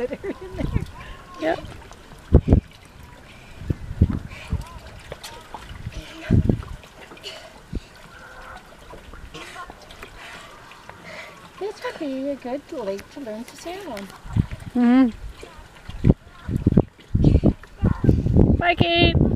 Yep. This would be a good lake to learn to sail on. Mm hmm Bye, Kate.